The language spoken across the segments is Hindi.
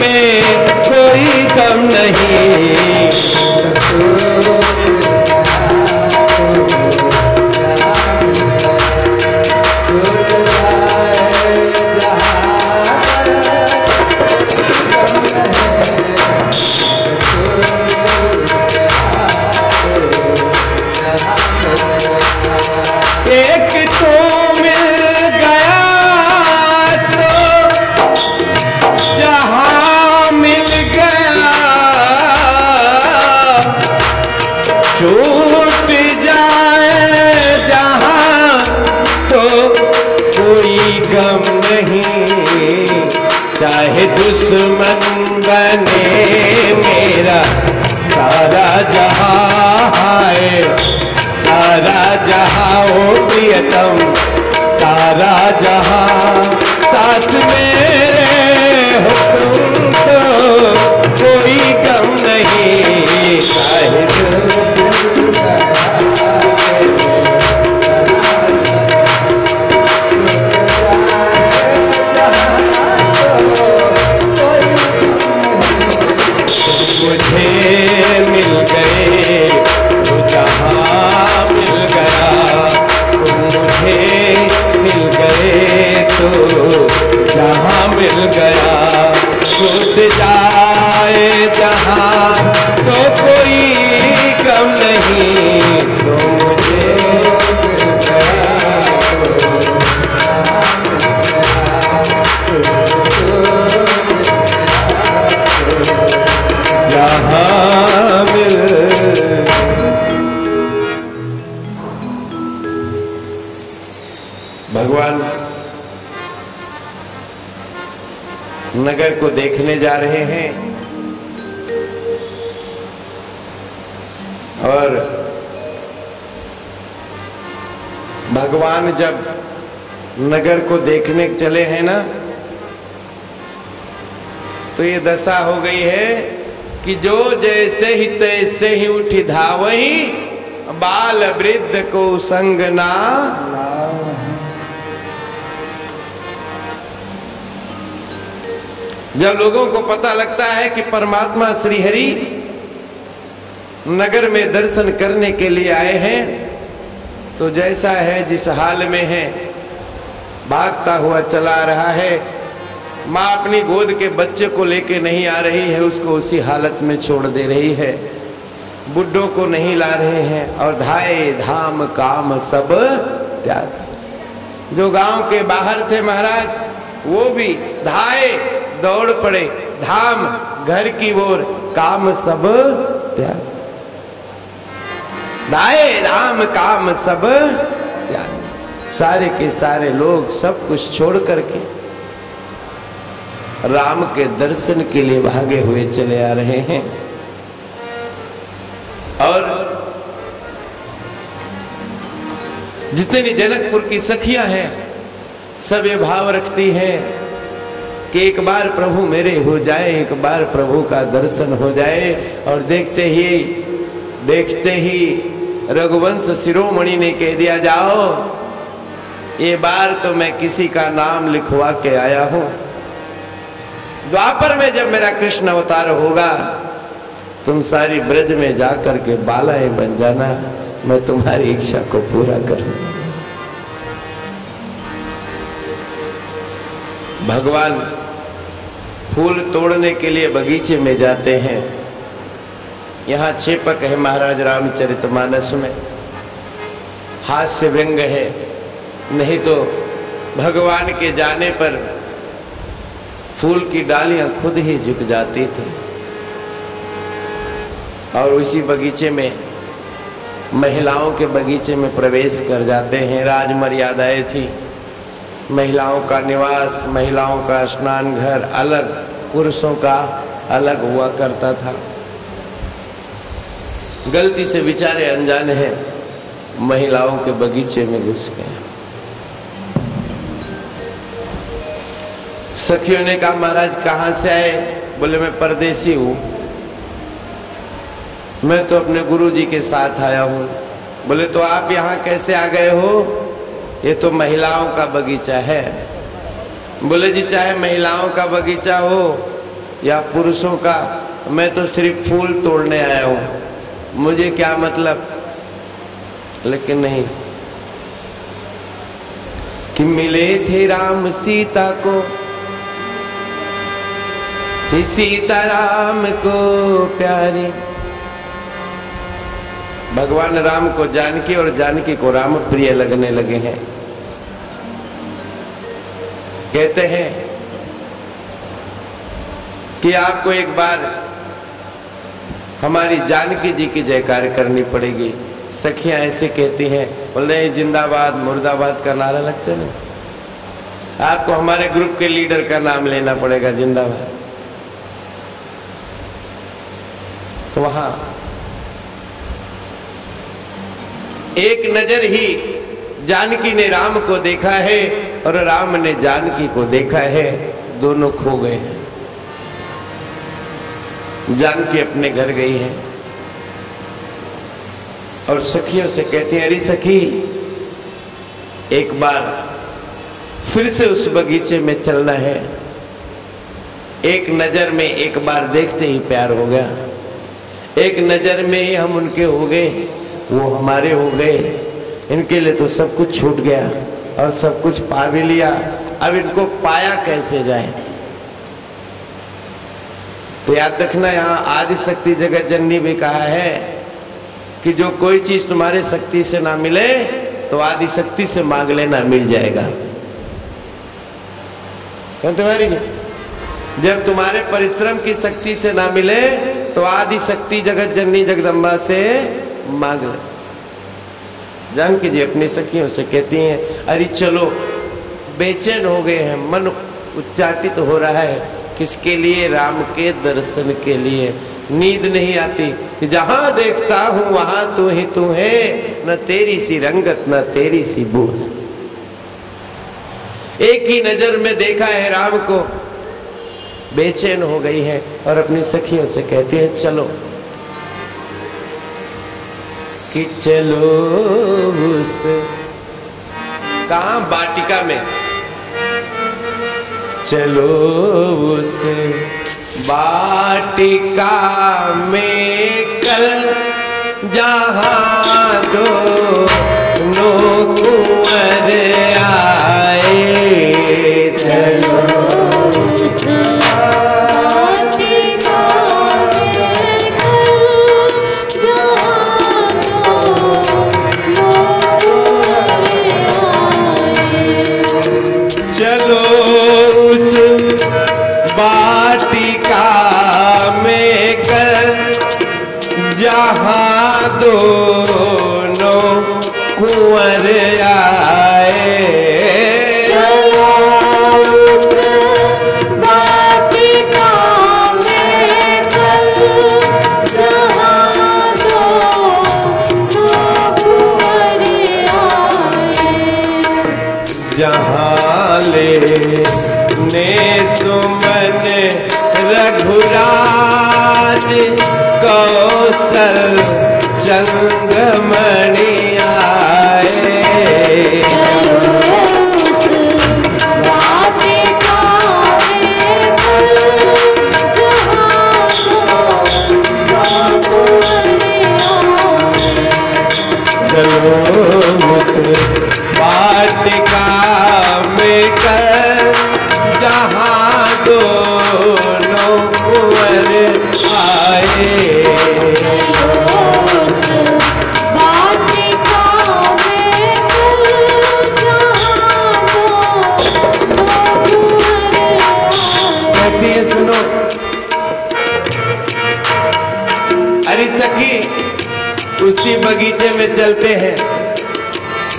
में कोई कम नहीं। भगवान नगर को देखने जा रहे हैं और भगवान जब नगर को देखने चले हैं ना तो ये दशा हो गई है कि जो जैसे ही तैसे ही उठी धावही बाल वृद्ध को संग ना जब लोगों को पता लगता है कि परमात्मा श्रीहरि नगर में दर्शन करने के लिए आए हैं तो जैसा है जिस हाल में है, भागता हुआ चला रहा है। माँ अपनी गोद के बच्चे को लेके नहीं आ रही है, उसको उसी हालत में छोड़ दे रही है। बुड्ढों को नहीं ला रहे हैं, और धाए धाम काम सब त्याग। जो गाँव के बाहर थे महाराज, वो भी धाए दौड़ पड़े। धाम, घर की ओर। काम सब त्याग। धाए राम, काम सब त्याग। सारे के सारे लोग सब कुछ छोड़ करके राम के दर्शन के लिए भागे हुए चले आ रहे हैं। और जितनी जनकपुर की सखियाँ हैं, सब ये भाव रखती हैं कि एक बार प्रभु मेरे हो जाए, एक बार प्रभु का दर्शन हो जाए। और देखते ही देखते ही रघुवंश शिरोमणि ने कह दिया, जाओ, ये बार तो मैं किसी का नाम लिखवा के आया हूँ। द्वापर में जब मेरा कृष्ण अवतार होगा, तुम सारी ब्रज में जाकर के बालाएँ बन जाना, मैं तुम्हारी इच्छा को पूरा करूँगा। भगवान फूल तोड़ने के लिए बगीचे में जाते हैं। यहाँ छेपक है महाराज रामचरितमानस में। हास्य व्यंग है। नहीं तो भगवान के जाने पर फूल की डालियाँ खुद ही झुक जाती थी। और उसी बगीचे में महिलाओं के बगीचे में प्रवेश कर जाते हैं। राज मर्यादाएँ थी। महिलाओं का निवास, महिलाओं का स्नान घर, अलग पुरुषों का अलग हुआ करता था। गलती से बेचारे अनजाने हैं, महिलाओं के बगीचे में घुस गए। सखियों ने कहा, महाराज, कहाँ से आए? बोले, मैं परदेसी हूँ। मैं तो अपने गुरु जी के साथ आया हूँ। बोले तो आप यहाँ कैसे आ गए हो? ये तो महिलाओं का बगीचा है। बोले जी, चाहे महिलाओं का बगीचा हो या पुरुषों का, मैं तो सिर्फ़ फूल तोड़ने आया हूँ। मुझे क्या मतलब? लेकिन नहीं। कि मिले थे राम सीता को, थी सीता राम को प्यारी। भगवान राम को जानकी और जानकी को राम प्रिय लगने लगे हैं। कहते हैं कि आपको एक बार हमारी जानकी जी की जयकार करनी पड़ेगी। सखियाँ ऐसे कहती हैं, बोले जिंदाबाद, मुर्दाबाद का नारा लग ना आपको हमारे ग्रुप के लीडर का नाम लेना पड़ेगा, जिंदाबाद। तो वहाँ एक नज़र ही जानकी ने राम को देखा है और राम ने जानकी को देखा है। दोनों खो गए हैं। जानकी अपने घर गई है। और सखियों से कहती है, अरे सखी, एक बार फिर से उस बगीचे में चलना है। एक नज़र में एक बार देखते ही प्यार हो गया। एक नज़र में ही हम उनके हो गए वो हमारे हो गए। इनके लिए तो सब कुछ छूट गया और सब कुछ पा भी लिया। अब इनको पाया कैसे जाए? तो याद रखना, यहाँ आदि शक्ति जगत जननी भी कहा है कि जो कोई चीज़ तुम्हारे शक्ति से ना मिले तो आदि शक्ति से मांग लेना मिल जाएगा। तुम्हारी जब तुम्हारे परिश्रम की शक्ति से ना मिले तो आदि शक्ति जगत जननी जगदम्बा से मांग ले जानकी जी अपनी सखियों से कहती हैं, अरे चलो, बेचैन हो गए हैं, मन उच्चाटित तो हो रहा है। किसके लिए? राम के दर्शन के लिए। नींद नहीं आती कि जहाँ देखता हूँ, वहाँ तू ही तू है। न तेरी सी रंगत, न तेरी सी बूढ़ एक ही नज़र में देखा है राम को। बेचैन हो गई है और अपनी सखियों से कहती है, चलो कि चलो उस कहा? बाटिका में। चलो उस बाटिका में कल जहाँ दो नो कुंवर आए। जहाँ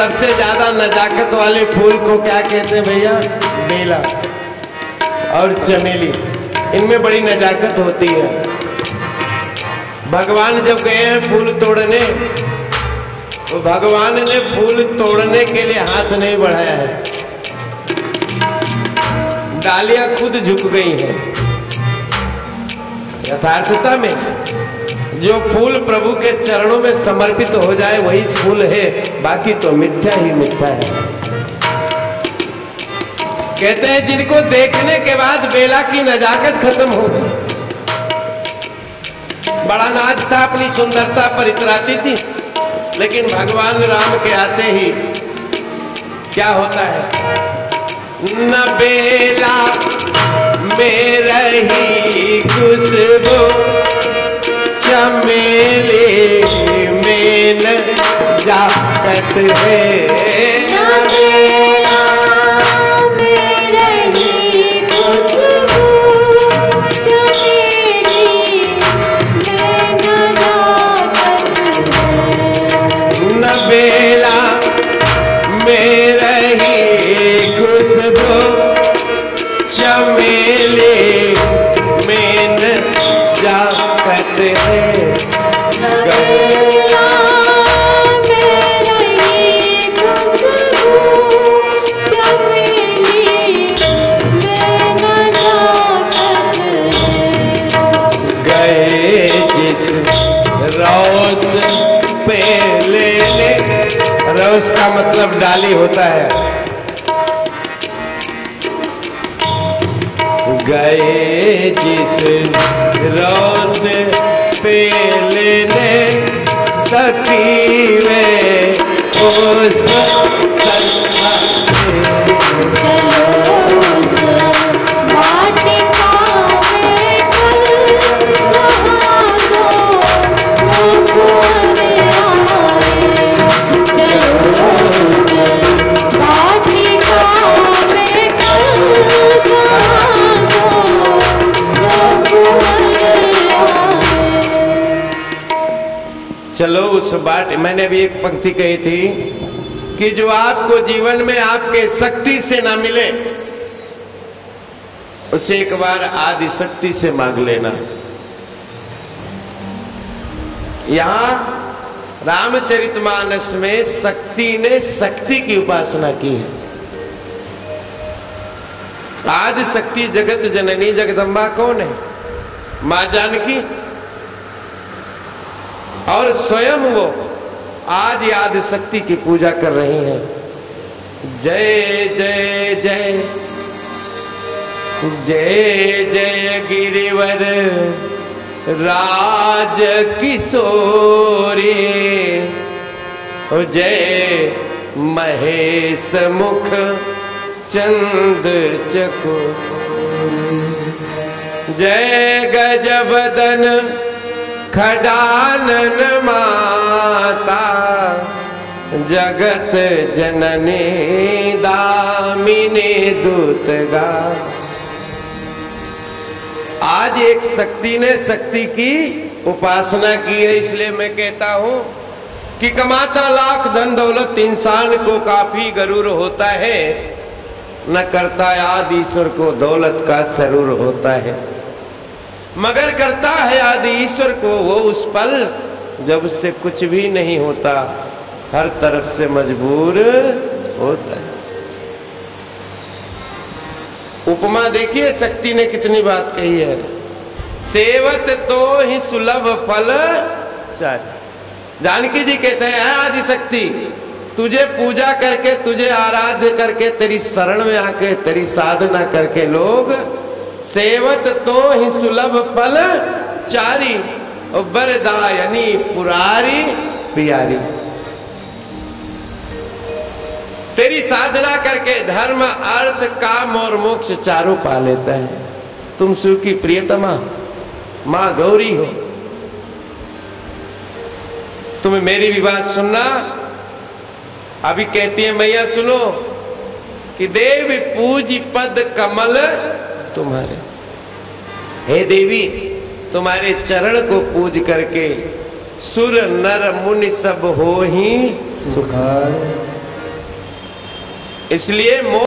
सबसे ज़्यादा नजाकत वाले फूल को क्या कहते हैं भैया? बेला और चमेली। इनमें बड़ी नजाकत होती है। भगवान जब गए हैं फूल तोड़ने तो भगवान ने फूल तोड़ने के लिए हाथ नहीं बढ़ाया है। डालियाँ खुद झुक गई हैं। यथार्थता में जो फूल प्रभु के चरणों में समर्पित हो जाए, वही फूल है। बाकी तो मिथ्या ही मिथ्या है। कहते हैं, जिनको देखने के बाद बेला की नजाकत खत्म हो गई। बड़ा नाच था, अपनी सुंदरता पर इतराती थी। लेकिन भगवान राम के आते ही क्या होता है? न बेला में रही खुशबू। चमेली में न जाकत है न का मतलब डाली होता है। गए जिस रोज पे लेने सकी वे उस बाट मैंने भी एक पंक्ति कही थी कि जो आपको जीवन में आपके शक्ति से ना मिले, उसे एक बार आदि शक्ति से मांग लेना। यहाँ रामचरितमानस में शक्ति ने शक्ति की उपासना की है। आदि शक्ति जगत जननी जगदम्बा कौन है? माँ जानकी? और स्वयं वो आज याद शक्ति की पूजा कर रही हैं। जय जय जय। जय जय गिरिवर राज किशोरी। जय महेश मुख चंद चको जय गजबदन खडानन माता, जगत जननी दामिनी दूतगा आज एक शक्ति ने शक्ति की उपासना की है, इसलिए मैं कहता हूँ कि कमाता लाख धन दौलत इंसान को काफ़ी गरूर होता है। न करता याद ईश्वर को दौलत का सरूर होता है। मगर करता है आदि ईश्वर को वो उस पल जब उससे कुछ भी नहीं होता, हर तरफ़ से मजबूर होता है। उपमा देखिए, शक्ति ने कितनी बात कही है। सेवत तो ही सुलभ फल चार। जानकी जी कहते हैं आदि शक्ति, तुझे पूजा करके, तुझे आराध्य करके, तेरी शरण में आके, तेरी साधना करके लोग सेवत तो ही सुलभ फल, चारी और बरदायनी पुरारी प्यारी तेरी साधना करके धर्म, अर्थ, काम और मोक्ष चारों पा लेता है। तुम की प्रियतमा, माँ गौरी हो। तुम्हें मेरी भी बात सुनना। अभी कहती है, मैया, सुनो कि देव पूज पद कमल तुम्हारे। हे देवी, तुम्हारे चरण को पूज करके सुर, नर, मुनि सब हो ही सुखार इसलिए